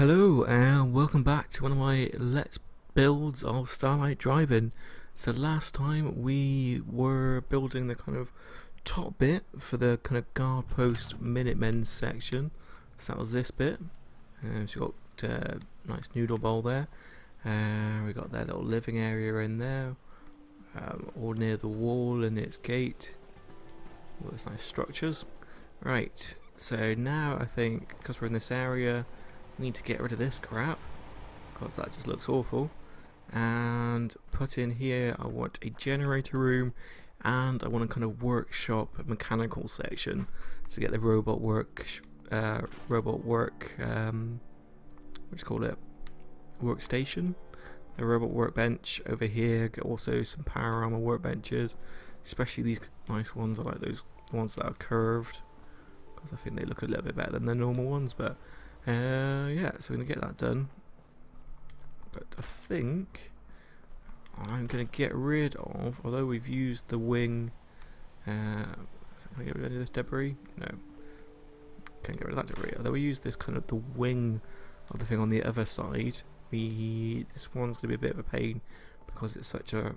Hello and welcome back to one of my Let's Builds of Starlight Drive-In. So last time we were building the kind of top bit for the kind of guard post Minutemen section. So that was this bit. Uh, so we got a uh, nice noodle bowl there. Uh, we got that little living area in there. Um, all near the wall and its gate. All those nice structures. Right, so now I think, because we're in this area, need to get rid of this crap because that just looks awful. And put in here I want a generator room and I want a kind of workshop mechanical section to get the robot work uh, robot work um, what do you call it? Workstation? A robot workbench over here also some power armor workbenches especially these nice ones I like those ones that are curved because I think they look a little bit better than the normal ones but uh, yeah, so we're going to get that done. But I think I'm going to get rid of, although we've used the wing, uh, can I get rid of this debris? No. Can't get rid of that debris. Although we use this kind of the wing of the thing on the other side, we this one's going to be a bit of a pain because it's such a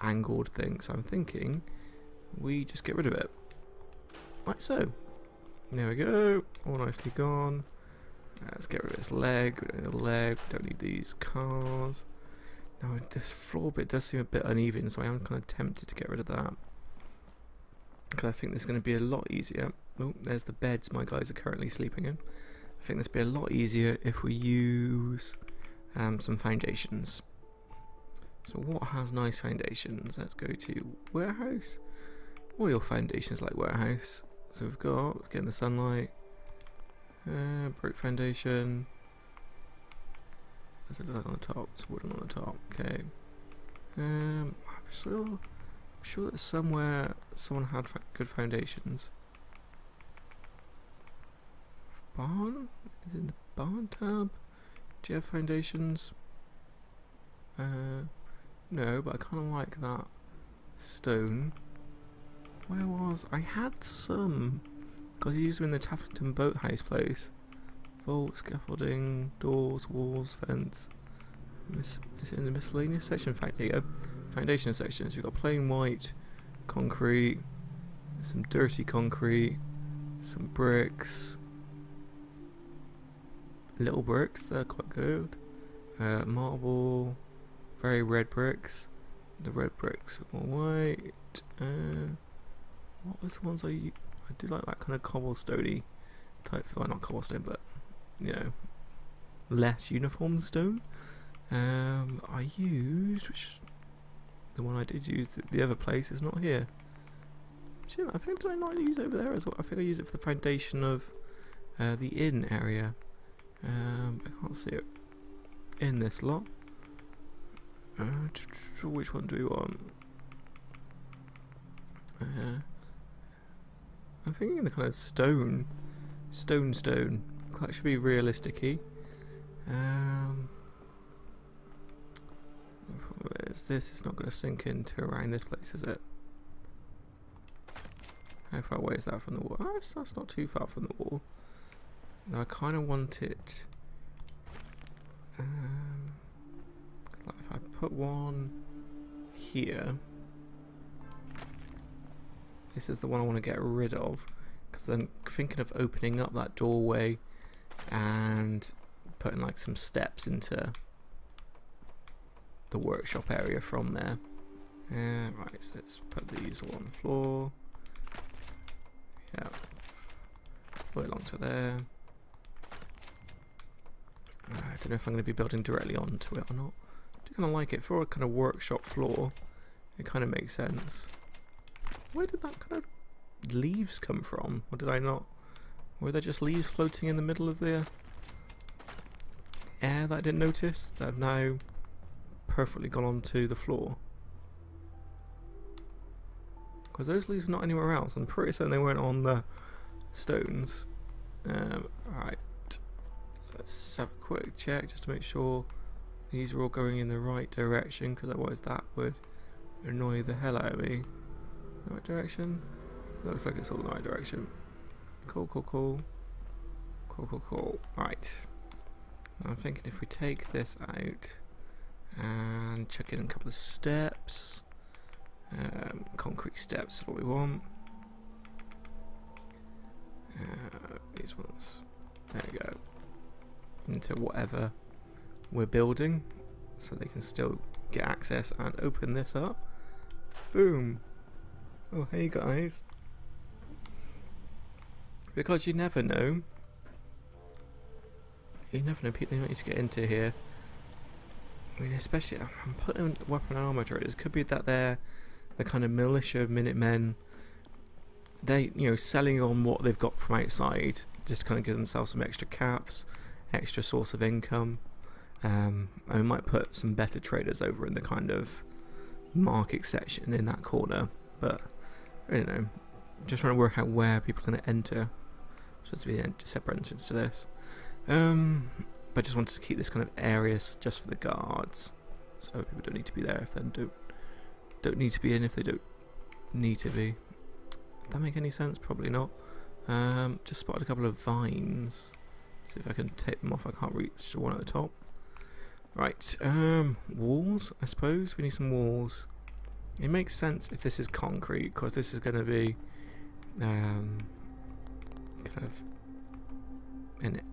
angled thing. So I'm thinking we just get rid of it. Like so. There we go. All nicely gone. Let's get rid of this leg. We don't need the leg. We don't need these cars. Now this floor bit does seem a bit uneven, so I am kind of tempted to get rid of that. Because I think this is going to be a lot easier. Oh, there's the beds my guys are currently sleeping in. I think this will be a lot easier if we use um, some foundations. So what has nice foundations? Let's go to warehouse. All your foundations like warehouse. So we've got, let's get in the sunlight. Uh, brick foundation. There's a like on the top? It's wooden on the top. Okay. Um, I'm sure, I'm sure that somewhere someone had good foundations. Barn? Is it the barn tab? Do you have foundations? Uh, no, but I kind of like that stone. Where was I had some because he used them in the Taffington Boathouse place. Vault, scaffolding, doors, walls, fence. Mis is it in the miscellaneous section? Fact, there. Foundation sections. We've got plain white, concrete, some dirty concrete, some bricks, little bricks, they're quite good. Uh, marble, very red bricks. The red bricks with white. Uh, what was the ones I I do like that kind of cobblestoney type feel. Not cobblestone, but you know, less uniform stone. Um, I used which the one I did use. The other place is not here. Shit, I think did I not use over there as well? I think I used it for the foundation of uh, the inn area. Um, I can't see it in this lot. Uh, which one do we want? Uh, I'm thinking the kind of stone, stone stone. That should be realistic-y. Um, where's this? It's not going to sink into around this place, is it? How far away is that from the wall? Oh, that's not too far from the wall. Now I kind of want it. Um, like if I put one here. This is the one I want to get rid of because I'm thinking of opening up that doorway and putting like some steps into the workshop area from there. Uh, right, so let's put these all on the floor. Yeah, put it onto there. Uh, I don't know if I'm going to be building directly onto it or not. I kind of like it for a kind of workshop floor. It kind of makes sense. Where did that kind of leaves come from? Or did I not? Were there just leaves floating in the middle of the air that I didn't notice? That have now perfectly gone onto the floor? Because those leaves are not anywhere else. I'm pretty certain they weren't on the stones. Um, Alright. Let's have a quick check just to make sure these are all going in the right direction because otherwise that would annoy the hell out of me. The right direction? Looks like it's all in the right direction. Cool, cool, cool. Cool, cool, cool. Right. I'm thinking if we take this out and chuck in a couple of steps, um, concrete steps is what we want. Uh, these ones, there we go, into whatever we're building, so they can still get access and open this up. Boom! Oh, hey guys. Because you never know. You never know, people need to get into here. I mean, especially, I'm putting weapon and armor traders. Could be that they're the kind of militia Minutemen. They, you know, selling on what they've got from outside, just to kind of give themselves some extra caps, extra source of income. Um, and we might put some better traders over in the kind of market section in that corner. But I don't know. Just trying to work out where people are going to enter. Supposed to be a separate entrance to this. Um, but I just wanted to keep this kind of area just for the guards. So people don't need to be there if they don't don't need to be in if they don't need to be. Does that make any sense? Probably not. Um, just spotted a couple of vines. See if I can take them off. I can't reach the one at the top. Right, um, walls, I suppose. We need some walls. It makes sense if this is concrete, because this is going to be um, kind of in it.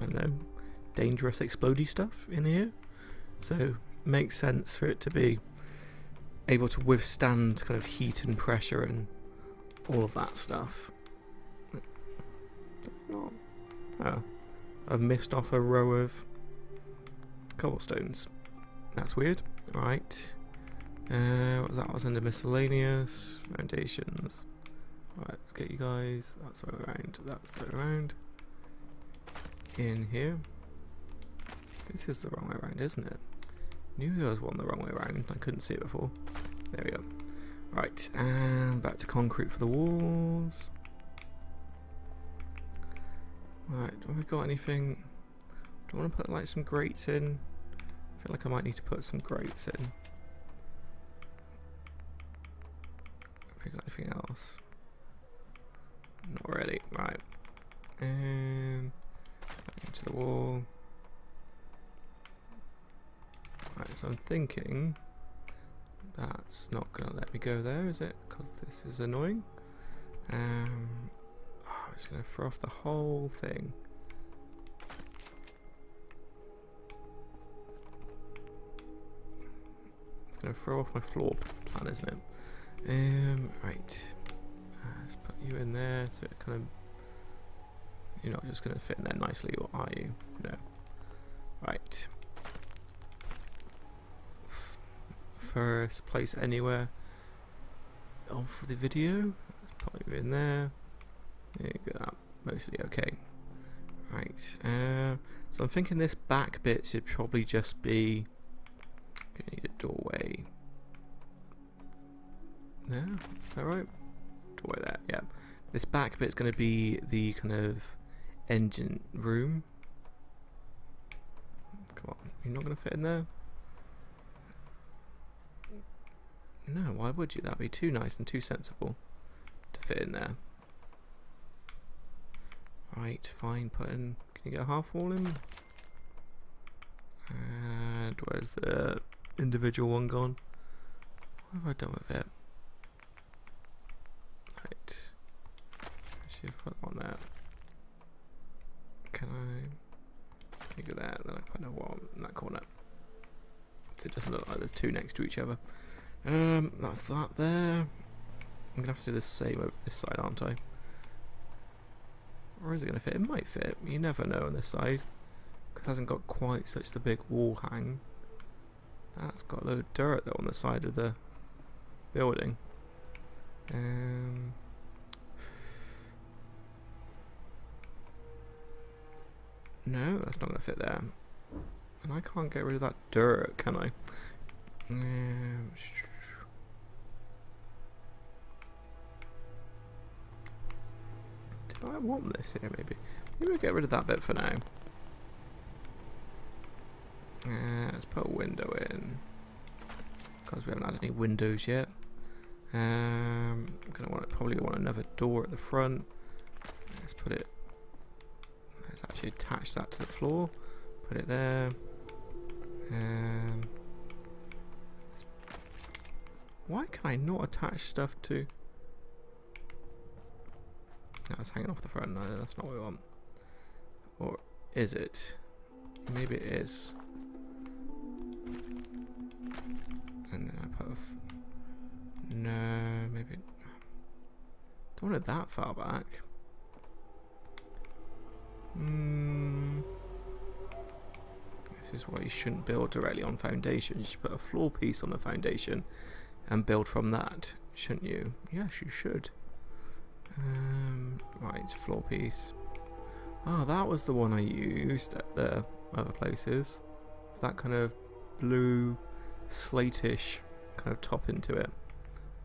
I don't know, dangerous explody stuff in here. So makes sense for it to be able to withstand kind of heat and pressure and all of that stuff. Oh, I've missed off a row of cobblestones. That's weird. Alright. Uh, what was that? was under miscellaneous foundations. Right, let's get you guys. That's way around. That's way around. In here. This is the wrong way around, isn't it? Knew there was one the wrong way around. I couldn't see it before. There we go. Right, and back to concrete for the walls. Right, have we got anything? Do I want to put like some grates in? I feel like I might need to put some grates in. Have we got anything else? Not really. Right. And into the wall. Right, so I'm thinking that's not going to let me go there, is it? Because this is annoying. Um, oh, just going to throw off the whole thing. It's going to throw off my floor plan, isn't it? Um, right. Uh, let's put you in there so it kind of... You're not just going to fit in there nicely, or are you? No. Right. F first place anywhere of the video. Let's put you in there. There you go. Mostly okay. Right. Uh, so I'm thinking this back bit should probably just be... Need a doorway. No? Is that right? Doorway there, yeah. This back bit's going to be the kind of engine room. Come on, you're not going to fit in there? No, why would you? That'd be too nice and too sensible to fit in there. Right, fine, put in... Can you get a half wall in? And where's the individual one gone? What have I done with it? Right. Actually, put one there. Can I it there? Then I put another one in that corner. So it doesn't look like there's two next to each other. Um, that's that there. I'm gonna have to do the same over this side, aren't I? Or is it gonna fit? It might fit. You never know on this side. Cause it hasn't got quite such the big wall hang. That's got a load of dirt though on the side of the building. Um, no, that's not going to fit there. And I can't get rid of that dirt, can I? Um, do I want this here, maybe? Maybe we'll get rid of that bit for now. Uh, let's put a window in. Because we haven't had any windows yet. Um, I'm gonna want probably want another door at the front. Let's put it Let's actually attach that to the floor. Put it there. Um, why can I not attach stuff to... It's hanging off the front. No, that's not what we want. Or is it? Maybe it is. And then I put no, maybe... Don't want it that far back. Hmm. This is why you shouldn't build directly on foundation. You should put a floor piece on the foundation and build from that, shouldn't you? Yes, you should. Um, right, floor piece. Oh, that was the one I used at the other places. That kind of blue, slatish kind of top into it,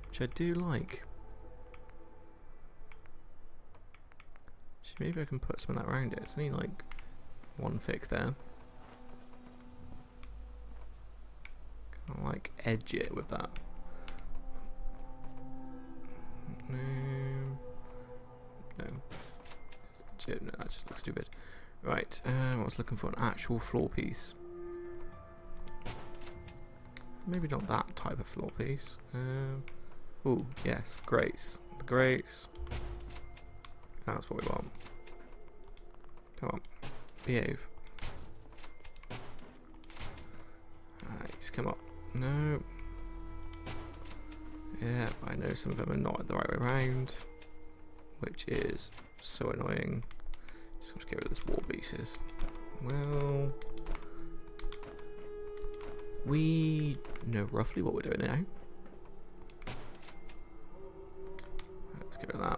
which I do like. Maybe I can put some of that around it. It's only like one thick there. Kind of like edge it with that. No. No. No, that just looks stupid. Right, uh, I was looking for an actual floor piece. Maybe not that type of floor piece. Oh, yes, grace. The grace. That's what we want. Come on. Behave. Just come up. No. Yeah, I know some of them are not the right way around. Which is so annoying. Just have to get rid of this wall pieces. Well... We know roughly what we're doing now. Let's get rid of that.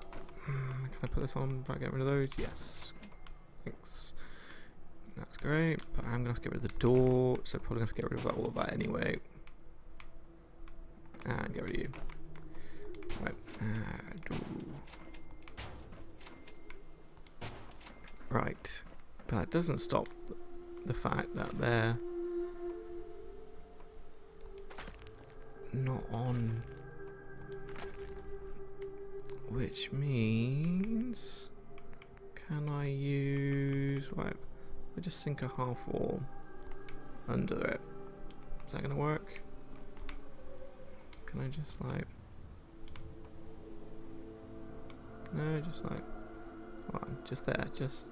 Can I put this on if I get rid of those? Yes. Thanks. That's great, but I'm going to have to get rid of the door, so probably to have to get rid of that, all of that anyway. And get rid of you. Right. Uh, right. But that doesn't stop the fact that they're not on which means... Can I use... Right, I just sink a half wall under it. Is that to work? Can I just like... No, just like... Come on, just there, just...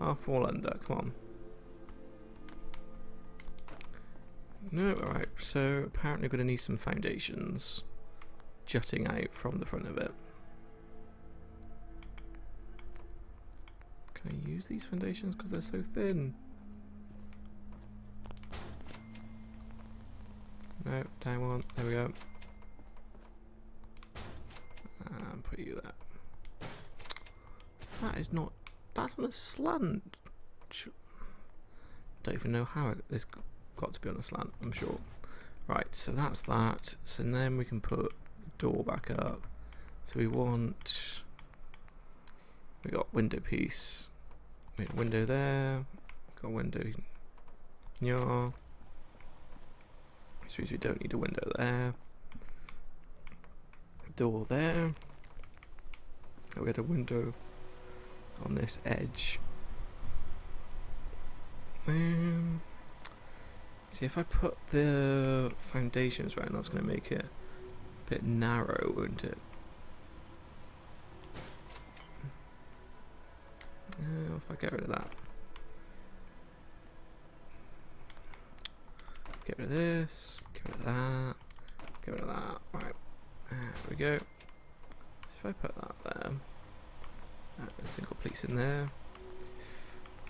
Half wall under, come on. No, alright, so apparently we're to need some foundations jutting out from the front of it. Can I use these foundations because they're so thin? No, down one. There we go. And put you there. That is not. That's on a slant. Don't even know how this got to be on a slant. I'm sure. Right, so that's that. So then we can put door back up. So we want, we got window piece, we got window there, got window, yeah. Which means we don't need a window there. Door there. We got a window on this edge. Um, see if I put the foundations around, that's going to make it bit narrow, wouldn't it? Uh, if I get rid of that. Get rid of this, get rid of that, get rid of that. Right, there we go. So if I put that there, a single piece in there.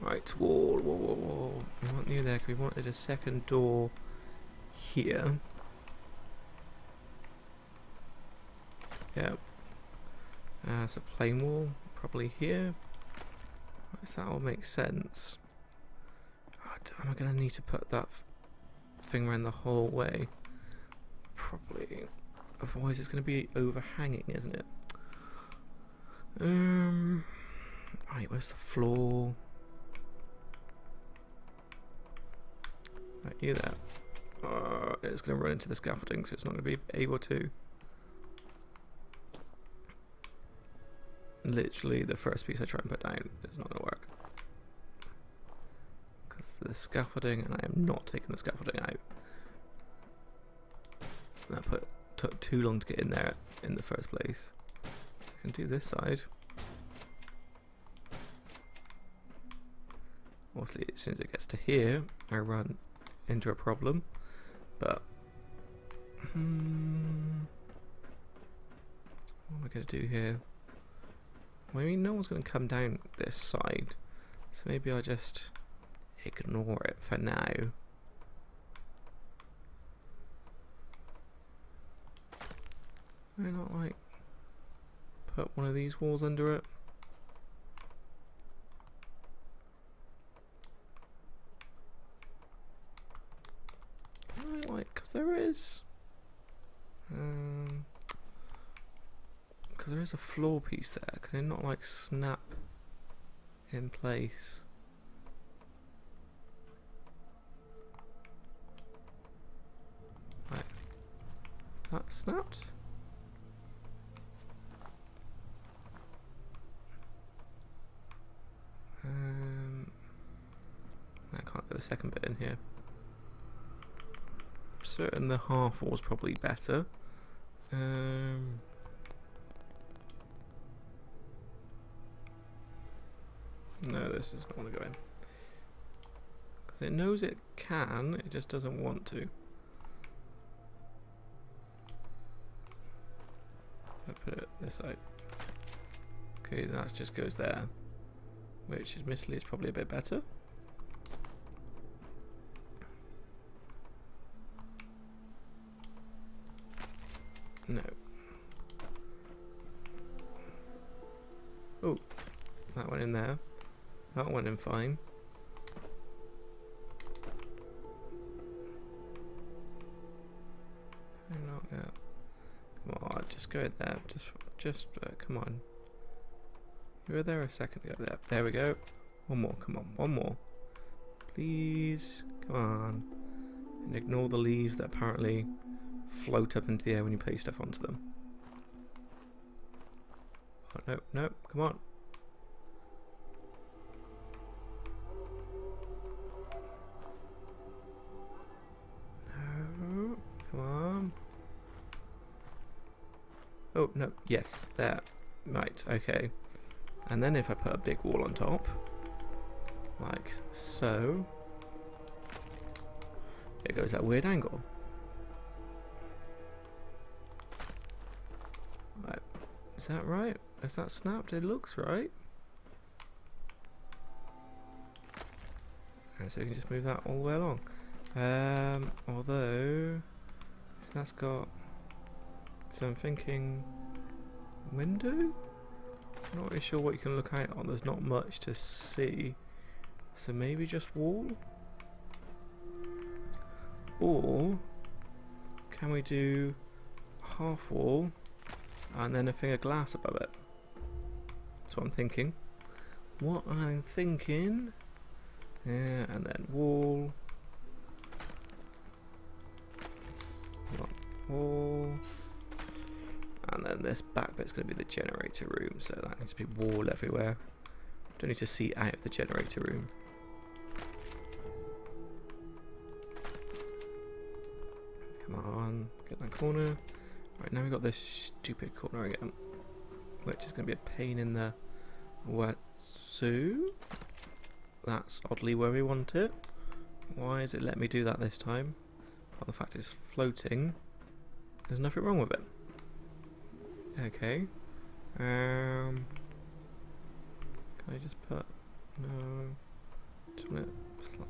Right, wall, wall, wall, wall. We want you there because we wanted a second door here. Yeah. Uh, it's a plain wall, probably here. Does that all make sense? Oh, am I going to need to put that thing around the whole way? Probably. Otherwise it's going to be overhanging, isn't it? Um. Right, where's the floor? Right, you there. Uh, it's going to run into the scaffolding, so it's not going to be able to. Literally the first piece I try and put down is not going to work. Because the scaffolding, and I am not taking the scaffolding out. That put took too long to get in there in the first place. So I can do this side. Obviously, as soon as it gets to here, I run into a problem. But hmm, what am I going to do here? I mean, no one's going to come down this side, so maybe I'll just ignore it for now. Why not like put one of these walls under it? I like because there is um because there is a floor piece there. Can it not like snap in place? Right. That snapped. Um, I can't get the second bit in here. I'm Certain the half was probably better. Um, no, this does not want to go in. Because it knows it can, it just doesn't want to. I put it this side. Okay, that just goes there which admittedly is probably a bit better. No. Oh, that went in there. That went in fine. Come on, just go there. Just, just, uh, come on. You were there a second ago. There, there we go. One more, come on, one more. Please, come on. And ignore the leaves that apparently float up into the air when you place stuff onto them. Oh, no, no, come on. No, yes, there. Right, okay. And then if I put a big wall on top, like so, it goes at weird angle. Right. Is that right? Is that snapped? It looks right. And so you can just move that all the way along. Um, although, so that's got, so I'm thinking, window? Not really sure what you can look out on. There's not much to see. So maybe just wall? Or can we do half wall and then a thing of glass above it? That's what I'm thinking. What I'm thinking. Yeah, and then wall. Wall. And then this back bit's going to be the generator room, so that needs to be wall everywhere. Don't need to see out of the generator room. Come on, get that corner. Right, now we've got this stupid corner again, which is going to be a pain in the wetsuit. That's oddly where we want it. Why is it let me do that this time? Well, the fact it's floating, there's nothing wrong with it. Okay. Um. Can I just put no? Just it sli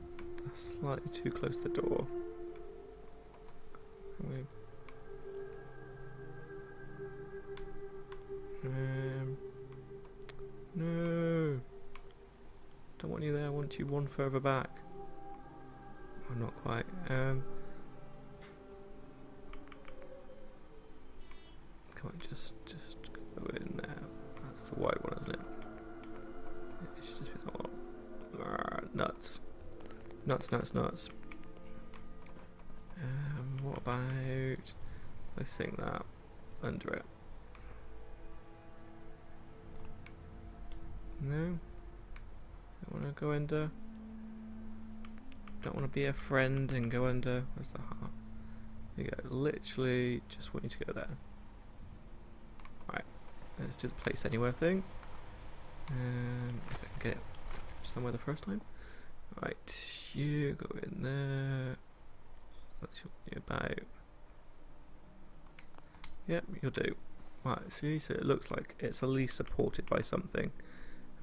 slightly too close to the door. We? Um. No. Don't want you there. I want you one further back. I'm not quite. Um. Nuts, nuts. Um, what about... Let's sing that under it. No? Don't want to go under? don't want to be a friend and go under. Where's the heart? There you go. Literally just want you to go there. Right. Let's do the place anywhere thing. Um, if I can get somewhere the first time. Right, you go in there. What's you're about? Yep, you'll do. Right, see, so it looks like it's at least supported by something.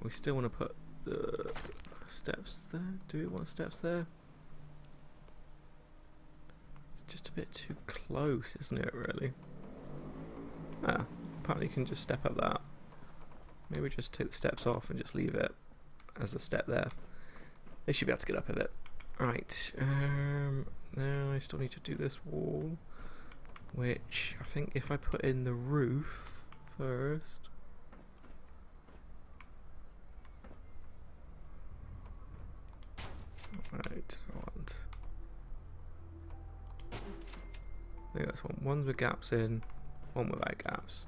We still want to put the steps there. Do we want steps there? It's just a bit too close, isn't it, really? Ah, apparently you can just step up that. Maybe just take the steps off and just leave it as a step there. They should be able to get up a bit. Right, um, now I still need to do this wall, which I think if I put in the roof first, Right, I want. I think that's one. One's with gaps in, one without gaps.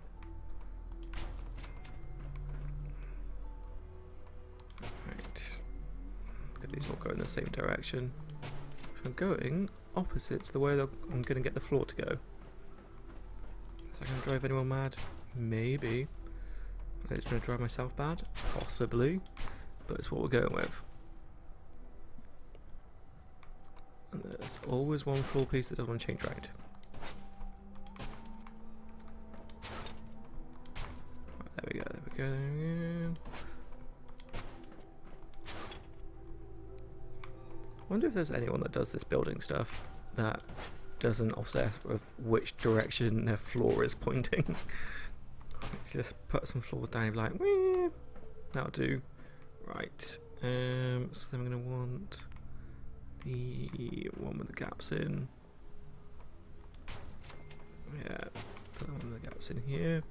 Get these all go in the same direction. I'm going opposite to the way that I'm going to get the floor to go. Is that going to drive anyone mad? Maybe. Is it going to drive myself bad? Possibly. But it's what we're going with. And there's always one floor piece that doesn't want to change right. If there's anyone that does this building stuff that doesn't obsess with which direction their floor is pointing. Just put some floors down like, Wee! that'll do. Right, um, so then I'm going to want the one with the gaps in. Yeah, put one with the gaps in here.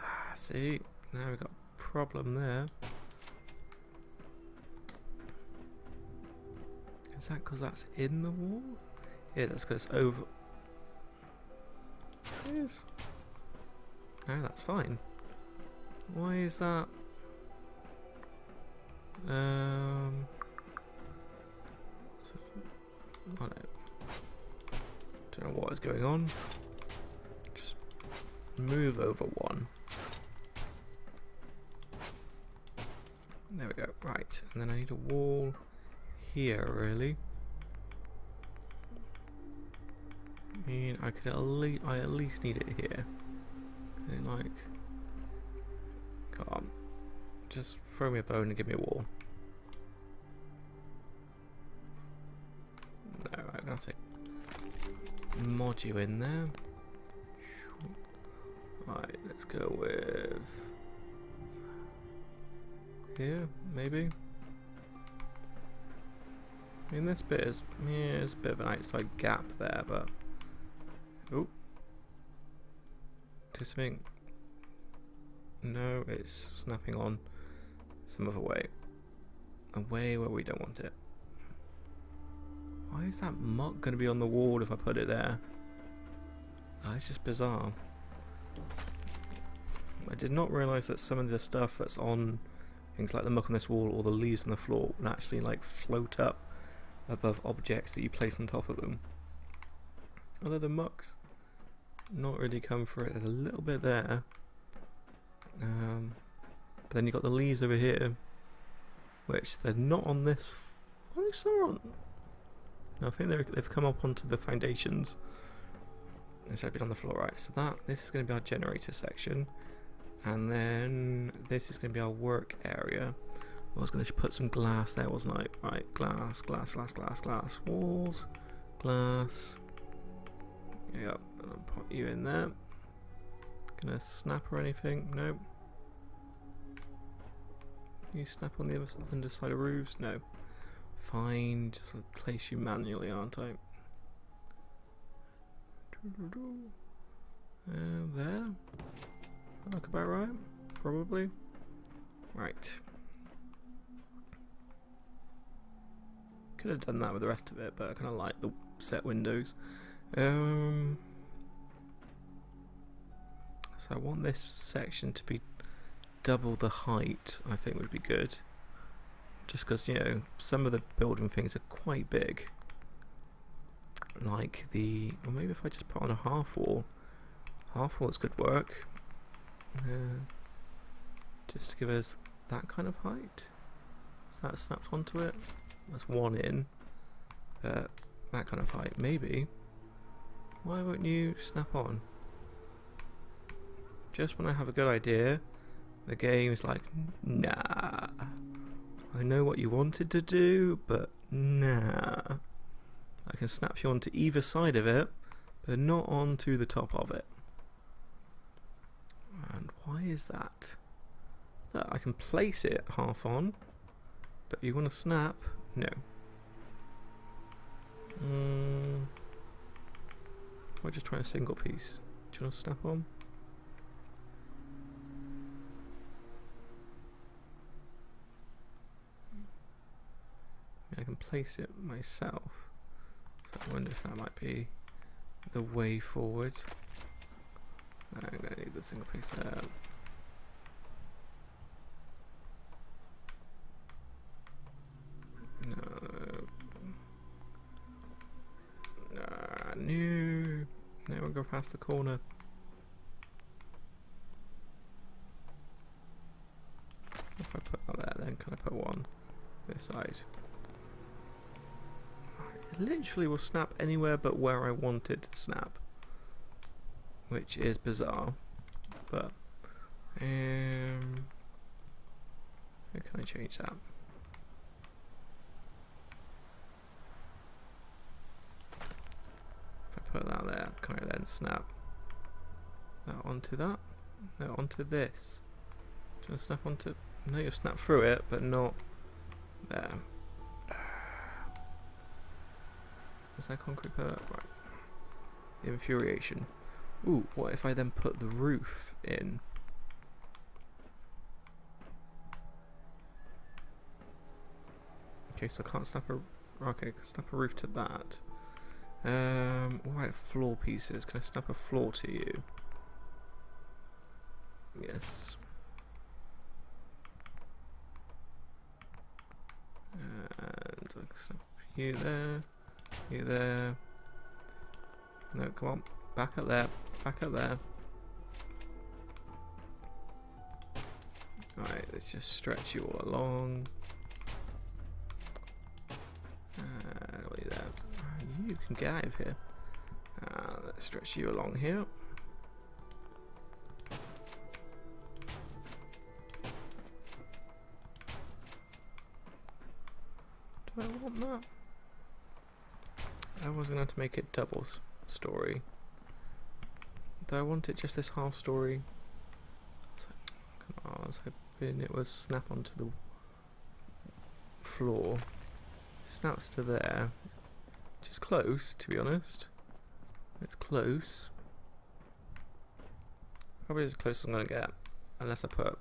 Ah, see, now we've got a problem there. Is that because that's in the wall? Yeah, that's because it's over. It is. No, that's fine. Why is that? Um. I don't, don't know what is going on. Just move over one. There we go. Right, and then I need a wall here, really. I mean, I could at least I at least need it here. Okay, like, come on, just throw me a bone and give me a wall. No, I'm gonna take mod you in there. Right, let's go with here, maybe. I mean, this bit is, yeah, it's a bit of an outside gap there, but... Oh. Do something... No, it's snapping on some other way. A way where we don't want it. Why is that muck going to be on the wall if I put it there? It's just bizarre. I did not realise that some of the stuff that's on things like the muck on this wall or the leaves on the floor would actually like float up above objects that you place on top of them. Although the muck's not really come for it, there's a little bit there. Um, but then you've got the leaves over here, which they're not on this. Oh, they're on. No, I think they've come up onto the foundations instead of being on the floor. Right, so that this is going to be our generator section, and then this is going to be our work area. I was going to put some glass there, wasn't I? Right, glass, glass, glass, glass, glass, walls, glass. Yep, I'll put you in there. Gonna snap or anything? Nope. You snap on the other underside of roofs? No. Fine, just place you manually, aren't I? Uh, there. Look about right, probably. Right. Could have done that with the rest of it, but I kind of like the set windows. Um, so I want this section to be double the height, I think would be good. just because you know some of the building things are quite big. Like the, or maybe if I just put on a half wall, half walls could work. Uh, just to give us that kind of height. Is that snapped onto it? That's one in. Uh, that kind of height, maybe. Why won't you snap on? Just when I have a good idea, the game is like, nah. I know what you wanted to do, but nah. I can snap you onto either side of it, but not onto the top of it. And why is that? Look, I can place it half on, but you want to snap? No. Mm. I'll just try a single piece. Do you want to snap on? I can place it myself. So I wonder if that might be the way forward. I'm going to need the single piece there. No. Nah, no. Now we'll go past the corner. If I put that there, then can I put one this side? It literally will snap anywhere but where I want it to snap. Which is bizarre. But, um, how can I change that? If I put that there, can I then snap that onto that? No, onto this. Do you snap onto... No, you snap through it, but not there. That concrete pillar? Right. Infuriation. Ooh, what if I then put the roof in? Okay, so I can't snap a... Okay, I can snap a roof to that. Um, what about floor pieces? Can I snap a floor to you? Yes. And I can snap you there. You there. No, come on. Back up there. Back up there. Alright, let's just stretch you all along. Can get out of here. Uh, let's stretch you along here. Do I want that? I was going to make it double story. Do I want it just this half story? I was hoping it was snap onto the floor. Snaps to there. Which is close, to be honest. It's close. Probably as close as I'm going to get. Unless I put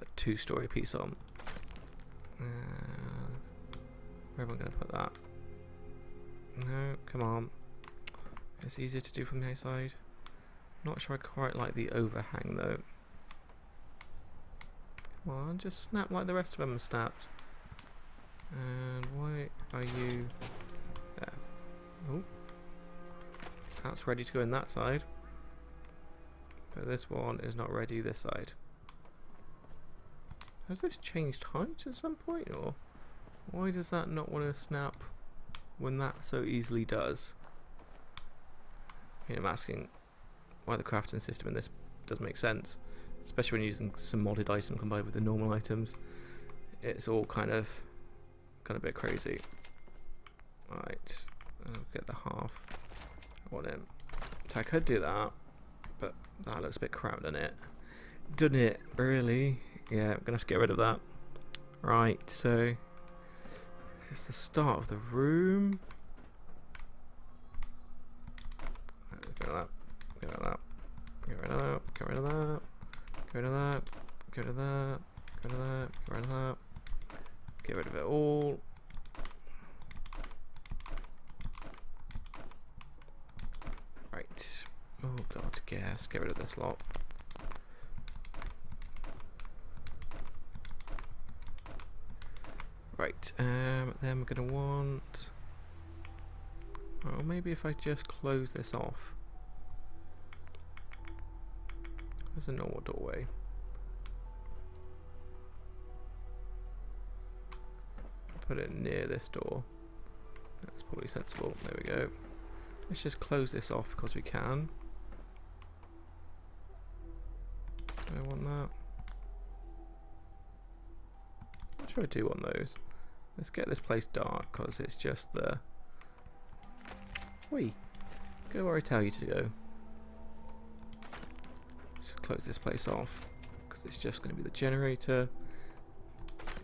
a two-story piece on. Uh, where am I going to put that? No, come on. It's easier to do from the outside. Not sure I quite like the overhang though. Come on, just snap like the rest of them snapped. And why are you? Oh. That's ready to go in that side. But this one is not ready this side. Has this changed height at some point or why does that not want to snap when that so easily does. I'm asking why the crafting system in this does make sense, especially when you're using some modded item combined with the normal items. It's all kind of kind of a bit crazy. Right, I'll get the half. I want. So I could do that, but that looks a bit crowded in it. Done it, really? Yeah, I'm gonna have to get rid of that. Right, so this is the start of the room. Get rid of that. Get rid of that. Get rid of that. Get rid of that. Get rid of that. Get rid of that. Get rid of that. Get rid of that. Get rid of it all. Right. Oh god, gas. Get rid of this lot. Right, um, then we're going to want... Well, maybe if I just close this off. There's a normal doorway. Put it near this door. That's probably sensible. There we go. Let's just close this off because we can. Do I want that? Sure I do want those. Let's get this place dark because it's just the... Wait. Go where I tell you to go. Just close this place off because it's just going to be the generator.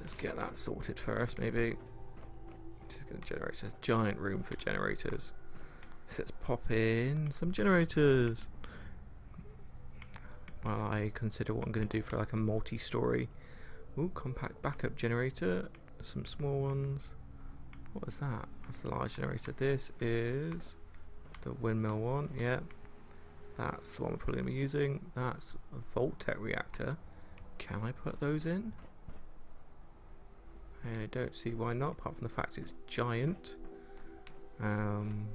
Let's get that sorted first, maybe. This is going to generate a giant room for generators. So let's pop in some generators. While I consider what I'm going to do for like a multi-story. Ooh, compact backup generator. Some small ones. What is that? That's the large generator. This is the windmill one. Yeah. That's the one we're probably going to be using. That's a Vault-Tec reactor. Can I put those in? I don't see why not, apart from the fact it's giant. Um,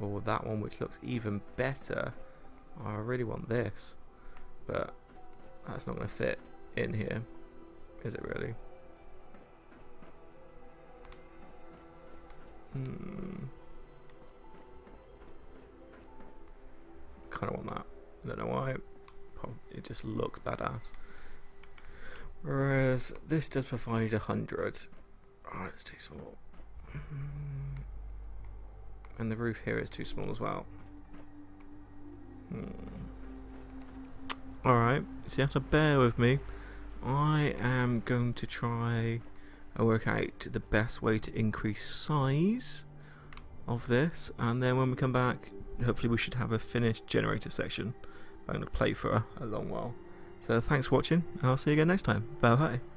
or that one which looks even better. I really want this, but that's not going to fit in here, is it really? Hmm. Kind of want that. I don't know why. It just looks badass. Whereas this does provide a hundred. Oh, it's too small. And the roof here is too small as well. Hmm. Alright, so you have to bear with me. I am going to try and work out the best way to increase size of this and then when we come back hopefully we should have a finished generator section. I'm going to play for a, a long while. So thanks for watching, and I'll see you again next time. Bye bye.